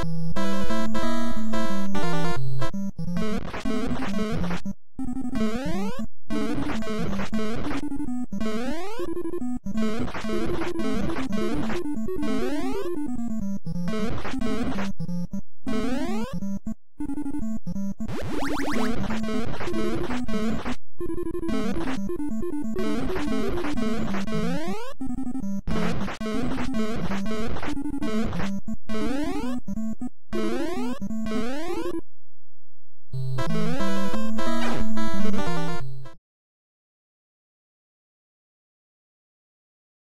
Mm-hmm. mm you.